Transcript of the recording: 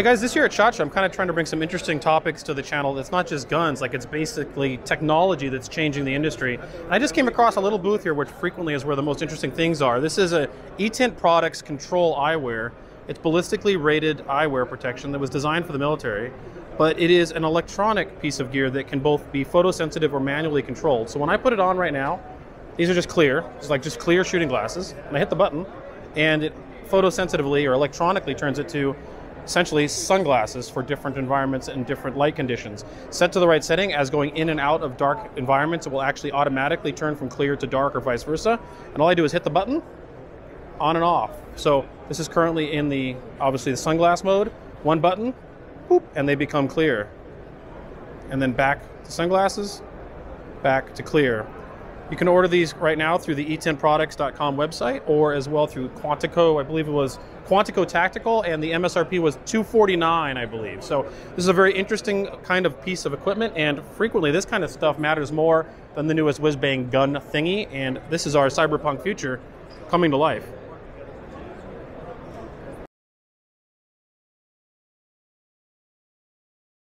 Hey guys, this year at SHOT Show, I'm kind of trying to bring some interesting topics to the channel It's not just guns, like it's basically technology that's changing the industry. And I just came across a little booth here, which frequently is where the most interesting things are. This is a E-Tint Products Control eyewear. It's ballistically rated eyewear protection that was designed for the military, but it is an electronic piece of gear that can both be photosensitive or manually controlled. So when I put it on right now, these are just clear, it's like just clear shooting glasses, and I hit the button, and it photosensitively or electronically turns it to essentially sunglasses for different environments and different light conditions. Set to the right setting as going in and out of dark environments, it will actually automatically turn from clear to dark or vice versa. And all I do is hit the button, on and off. So this is currently in the, obviously the sunglass mode, one button, boop, and they become clear. And then back to sunglasses, back to clear. You can order these right now through the e-tintproducts.com website or as well through Quantico. I believe it was Quantico Tactical and the MSRP was 249, I believe. So this is a very interesting kind of piece of equipment and frequently this kind of stuff matters more than the newest whiz bang gun thingy and this is our cyberpunk future coming to life.